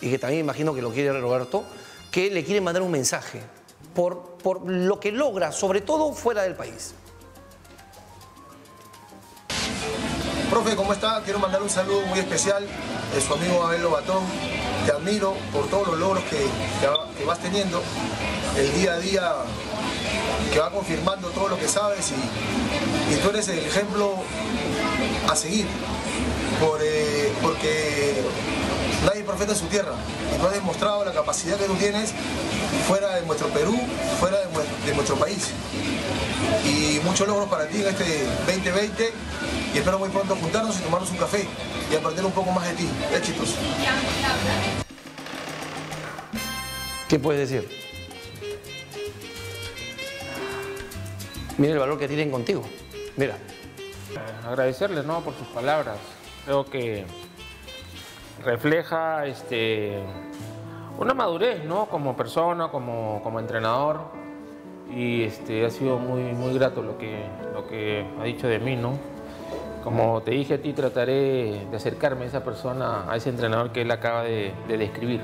y que también imagino que lo quiere Roberto, que le quiere mandar un mensaje por, por lo que logra, sobre todo fuera del país. Profe, ¿cómo está? Quiero mandar un saludo muy especial de su amigo Abel Lobatón. Te admiro por todos los logros que, que vas teniendo, el día a día que va confirmando todo lo que sabes y, y tú eres el ejemplo a seguir. Por, eh, porque profeta en su tierra y tú has demostrado la capacidad que tú tienes fuera de nuestro Perú, fuera de, nuestro país. Y muchos logros para ti en este 2020 y espero muy pronto juntarnos y tomarnos un café y aprender un poco más de ti. Éxitos. ¿Qué puedes decir? Mira el valor que tienen contigo. Mira. Agradecerles ¿no? por sus palabras. Creo que refleja este, una madurez ¿no? como persona, como, como entrenador. Y este, ha sido muy, muy grato lo que, lo que ha dicho de mí. ¿no? Como te dije a ti, trataré de acercarme a esa persona, a ese entrenador que él acaba de, de describir.